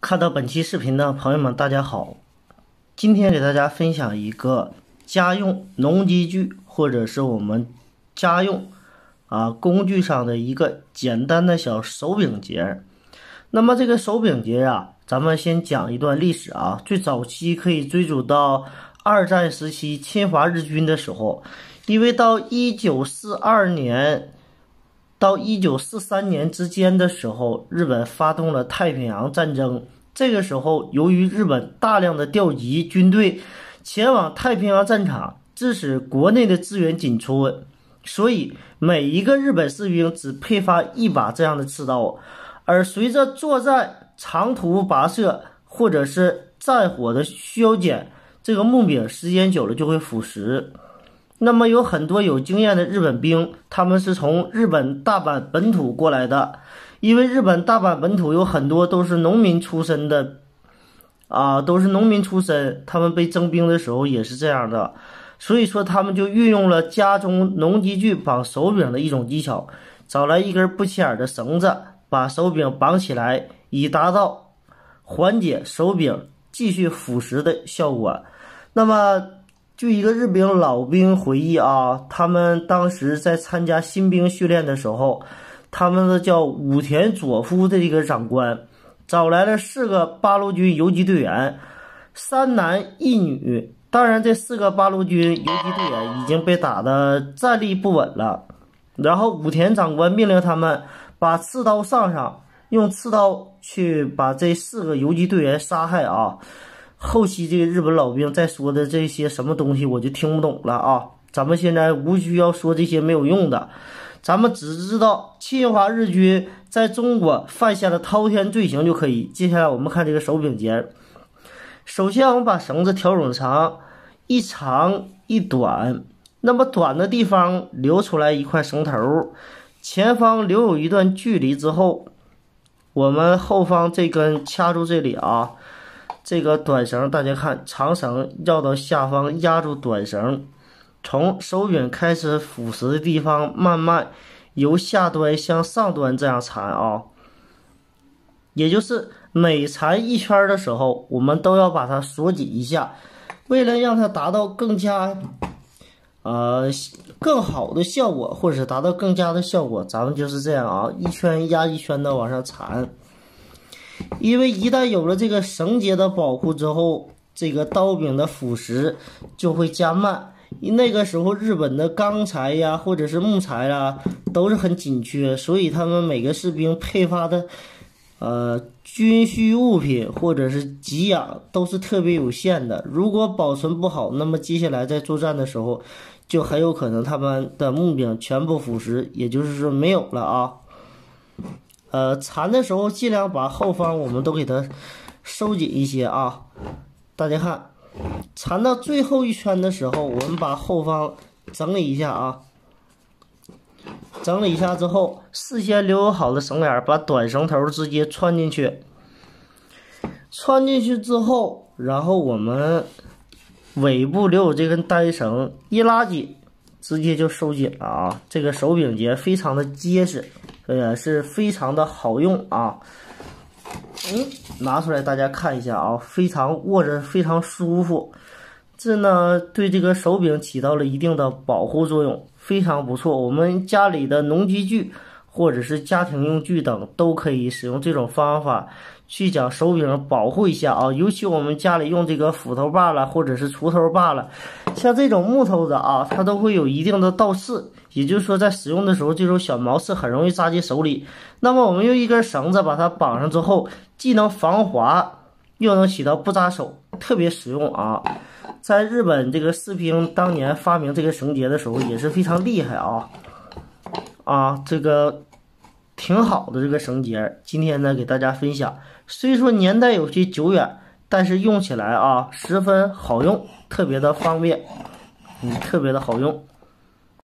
看到本期视频的朋友们，大家好！今天给大家分享一个家用农机具或者是我们家用啊工具上的一个简单的小手柄节。那么这个手柄节啊，咱们先讲一段历史啊。最早期可以追溯到二战时期侵华日军的时候，因为到一九四二年。到一九四三年之间的时候，日本发动了太平洋战争。这个时候，由于日本大量的调集军队前往太平洋战场，致使国内的资源紧缺，所以每一个日本士兵只配发一把这样的刺刀。而随着作战长途跋涉或者是战火的削减，这个木柄时间久了就会腐蚀。那么有很多有经验的日本兵，他们是从日本大阪本土过来的，因为日本大阪本土有很多都是农民出身的，啊，都是农民出身，他们被征兵的时候也是这样的，所以说他们就运用了家中农机具绑手柄的一种技巧，找来一根不起眼的绳子，把手柄绑起来，以达到缓解手柄继续腐蚀的效果。那么。据一个日兵老兵回忆啊，他们当时在参加新兵训练的时候，他们的叫武田佐夫的这个长官，找来了四个八路军游击队员，三男一女。当然，这四个八路军游击队员已经被打的站立不稳了。然后武田长官命令他们把刺刀上上，用刺刀去把这四个游击队员杀害啊。后期这个日本老兵在说的这些什么东西，我就听不懂了啊！咱们现在无需要说这些没有用的，咱们只知道侵华日军在中国犯下的滔天罪行就可以。接下来我们看这个手柄节，首先我们把绳子调整长，一长一短，那么短的地方留出来一块绳头，前方留有一段距离之后，我们后方这根掐住这里啊。这个短绳，大家看，长绳绕到下方压住短绳，从手柄开始腐蚀的地方，慢慢由下端向上端这样缠啊。也就是每缠一圈的时候，我们都要把它锁紧一下，为了让它达到更加呃更好的效果，或者是达到更加的效果，咱们就是这样啊，一圈压一圈的往上缠。因为一旦有了这个绳结的保护之后，这个刀柄的腐蚀就会加慢。那个时候，日本的钢材呀，或者是木材啊，都是很紧缺，所以他们每个士兵配发的，呃，军需物品或者是给养都是特别有限的。如果保存不好，那么接下来在作战的时候，就很有可能他们的木柄全部腐蚀，也就是说没有了啊。呃，缠的时候尽量把后方我们都给它收紧一些啊！大家看，缠到最后一圈的时候，我们把后方整理一下啊。整理一下之后，事先留有好的绳眼，把短绳头直接穿进去。穿进去之后，然后我们尾部留有这根单绳，一拉紧，直接就收紧了啊！这个手柄结非常的结实。也是非常的好用啊，嗯，拿出来大家看一下啊，非常握着非常舒服，这呢对这个手柄起到了一定的保护作用，非常不错。我们家里的农机具或者是家庭用具等都可以使用这种方法。去将手柄保护一下啊，尤其我们家里用这个斧头把了，或者是锄头把了，像这种木头的啊，它都会有一定的倒刺，也就是说在使用的时候，这种小毛刺很容易扎进手里。那么我们用一根绳子把它绑上之后，既能防滑，又能起到不扎手，特别实用啊。在日本这个士兵当年发明这个绳结的时候也是非常厉害啊，啊，这个。挺好的这个绳结，今天呢给大家分享。虽说年代有些久远，但是用起来啊十分好用，特别的方便，嗯，特别的好用。